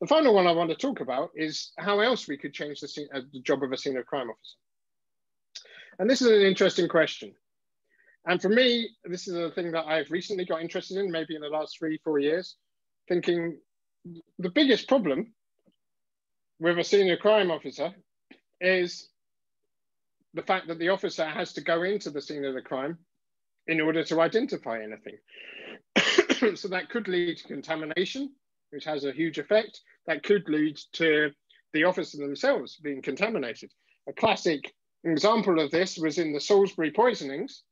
The final one I want to talk about is how else we could change the, scene, uh, the job of a scene of crime officer. And this is an interesting question. And for me, this is a thing that I've recently got interested in, maybe in the last three, four years, thinking the biggest problem with a scene of crime officer is the fact that the officer has to go into the scene of the crime in order to identify anything. so that could lead to contamination, which has a huge effect. That could lead to the officers themselves being contaminated. A classic example of this was in the Salisbury poisonings.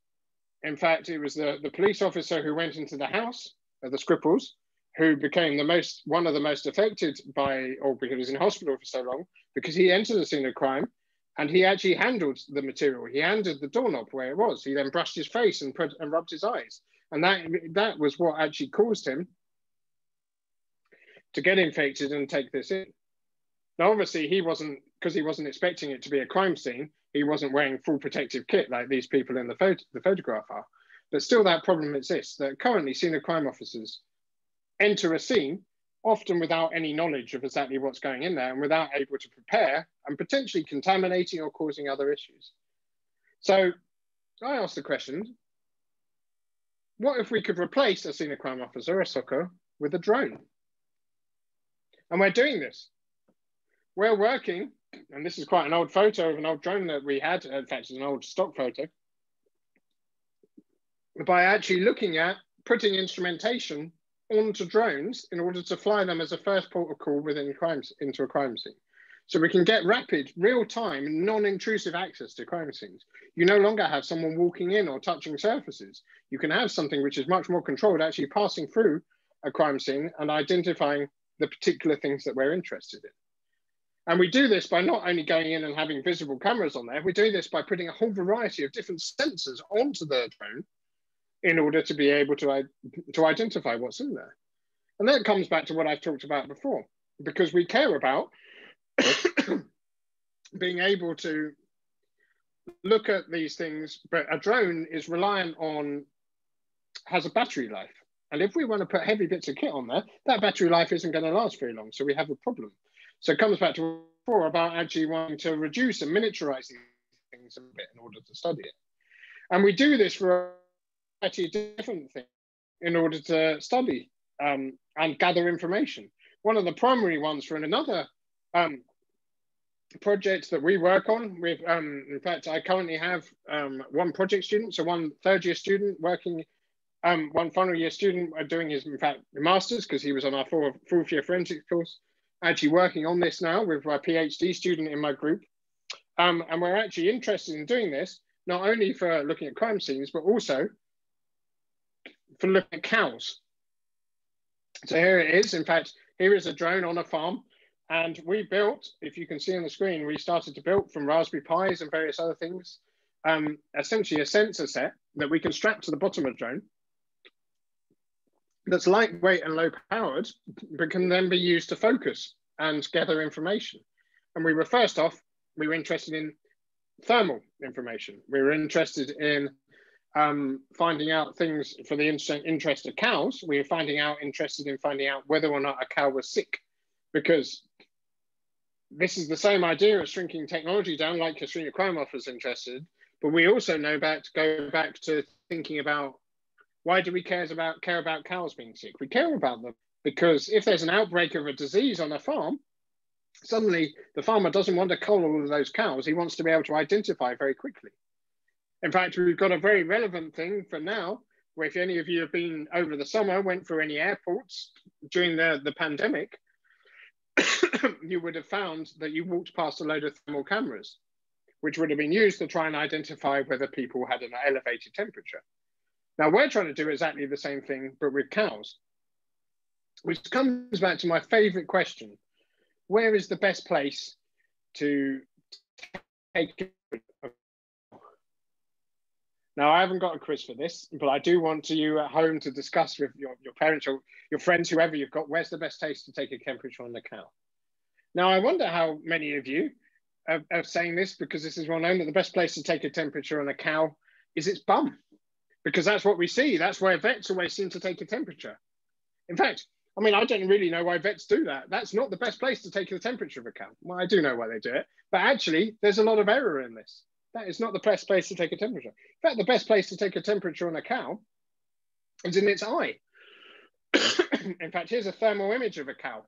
In fact, it was the, the police officer who went into the house of the Skripals who became the most one of the most affected by or because he was in hospital for so long because he entered the scene of crime and he actually handled the material. He handled the doorknob where it was. He then brushed his face and, put, and rubbed his eyes. And that, that was what actually caused him to get infected and take this in. Now, obviously, he wasn't, because he wasn't expecting it to be a crime scene, he wasn't wearing full protective kit like these people in the, photo, the photograph are. But still, that problem exists that currently scene of crime officers enter a scene often without any knowledge of exactly what's going in there and without able to prepare and potentially contaminating or causing other issues. So I asked the question, what if we could replace a scene of crime officer, a SOCO, with a drone? And we're doing this. We're working, and this is quite an old photo of an old drone that we had, in fact, it's an old stock photo, by actually looking at putting instrumentation onto drones in order to fly them as a first port of call within crimes into a crime scene. So we can get rapid, real-time, non-intrusive access to crime scenes. You no longer have someone walking in or touching surfaces. You can have something which is much more controlled, actually passing through a crime scene and identifying the particular things that we're interested in. And we do this by not only going in and having visible cameras on there, we do this by putting a whole variety of different sensors onto the drone in order to be able to, to identify what's in there. And that comes back to what I've talked about before, because we care about being able to look at these things, but a drone is reliant on, has a battery life. And if we want to put heavy bits of kit on there, that battery life isn't going to last very long. So we have a problem. So it comes back to before about actually wanting to reduce and miniaturize these things a bit in order to study it. And we do this for a variety of different things in order to study um, and gather information. One of the primary ones for another um, project that we work on with, um, in fact, I currently have um, one project student, so one third year student working, um, one final year student doing his, in fact, master's because he was on our fourth, fourth year forensics course, actually working on this now with a PhD student in my group. Um, and we're actually interested in doing this, not only for looking at crime scenes, but also for looking at cows. So here it is. In fact, here is a drone on a farm. And we built, if you can see on the screen, we started to build from Raspberry Pis and various other things, um, essentially a sensor set that we can strap to the bottom of the drone that's lightweight and low powered, but can then be used to focus and gather information. And we were first off, we were interested in thermal information. We were interested in um, finding out things for the interest of cows. We were finding out interested in finding out whether or not a cow was sick, because this is the same idea of shrinking technology down, like Katrina Crime Office interested. But we also know to go back to thinking about why do we care about care about cows being sick? We care about them because if there's an outbreak of a disease on a farm, suddenly the farmer doesn't want to cull all of those cows. He wants to be able to identify very quickly. In fact, we've got a very relevant thing for now, where if any of you have been over the summer, went through any airports during the, the pandemic, you would have found that you walked past a load of thermal cameras, which would have been used to try and identify whether people had an elevated temperature. Now we're trying to do exactly the same thing, but with cows, which comes back to my favorite question. Where is the best place to take now, I haven't got a quiz for this, but I do want to you at home to discuss with your, your parents or your friends, whoever you've got, where's the best place to take a temperature on the cow? Now, I wonder how many of you are, are saying this because this is well known that the best place to take a temperature on a cow is its bum, because that's what we see. That's where vets always seem to take a temperature. In fact, I mean, I don't really know why vets do that. That's not the best place to take the temperature of a cow. Well, I do know why they do it, but actually, there's a lot of error in this. That is not the best place to take a temperature. In fact, the best place to take a temperature on a cow is in its eye. in fact, here's a thermal image of a cow.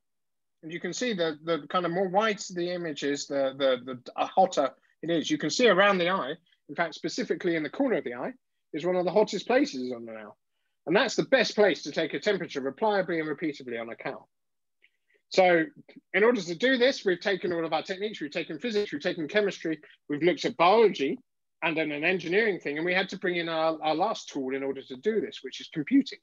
And you can see the, the kind of more white the image is, the, the, the hotter it is. You can see around the eye, in fact, specifically in the corner of the eye, is one of the hottest places on the cow. And that's the best place to take a temperature reliably and repeatedly on a cow. So in order to do this, we've taken all of our techniques, we've taken physics, we've taken chemistry, we've looked at biology and then an engineering thing, and we had to bring in our, our last tool in order to do this, which is computing.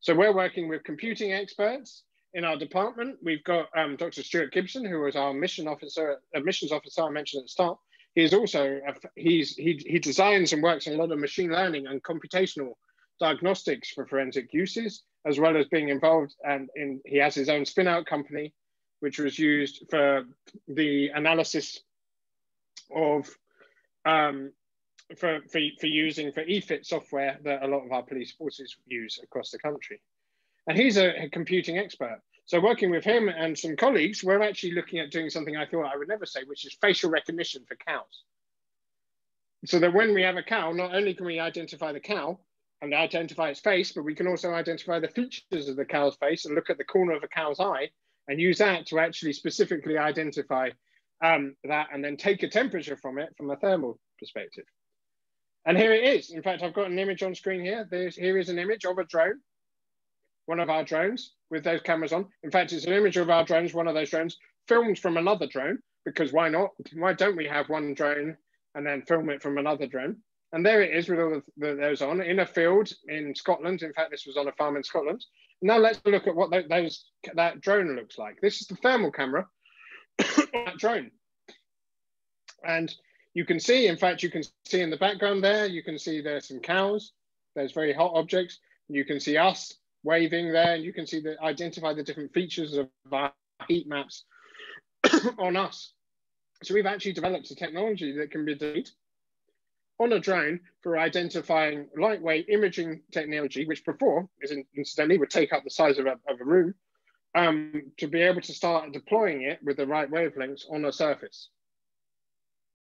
So we're working with computing experts in our department. We've got um, Dr. Stuart Gibson, who was our mission officer, admissions officer I mentioned at the start. He is also, a, he's, he, he designs and works on a lot of machine learning and computational diagnostics for forensic uses, as well as being involved and in, he has his own spin out company, which was used for the analysis of um, for, for, for using for EFIT software that a lot of our police forces use across the country. And he's a, a, computing expert. So working with him and some colleagues, we're actually looking at doing something I thought I would never say, which is facial recognition for cows. So that when we have a cow, not only can we identify the cow, and identify its face, but we can also identify the features of the cow's face and look at the corner of a cow's eye and use that to actually specifically identify um, that and then take a temperature from it from a thermal perspective. And here it is. In fact, I've got an image on screen here. There's, here is an image of a drone, one of our drones with those cameras on. In fact, it's an image of our drones, one of those drones, filmed from another drone, because why not? Why don't we have one drone and then film it from another drone? And there it is with all the, those on in a field in Scotland. In fact, this was on a farm in Scotland. Now let's look at what those that drone looks like. This is the thermal camera that drone. And you can see, in fact, you can see in the background there, you can see there's some cows, there's very hot objects. You can see us waving there, and you can see the identify the different features of our heat maps on us. So we've actually developed a technology that can be done on a drone for identifying lightweight imaging technology, which before, is incidentally, would take up the size of a, of a room, um, to be able to start deploying it with the right wavelengths on a surface.